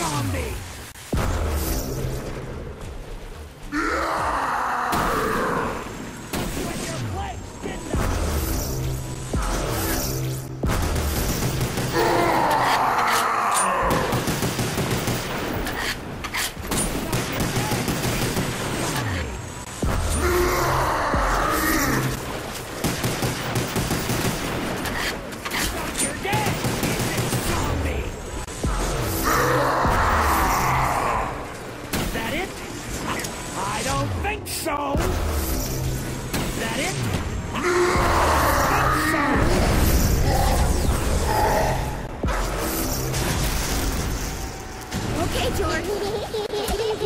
zombie! So? Is That it? Okay, George.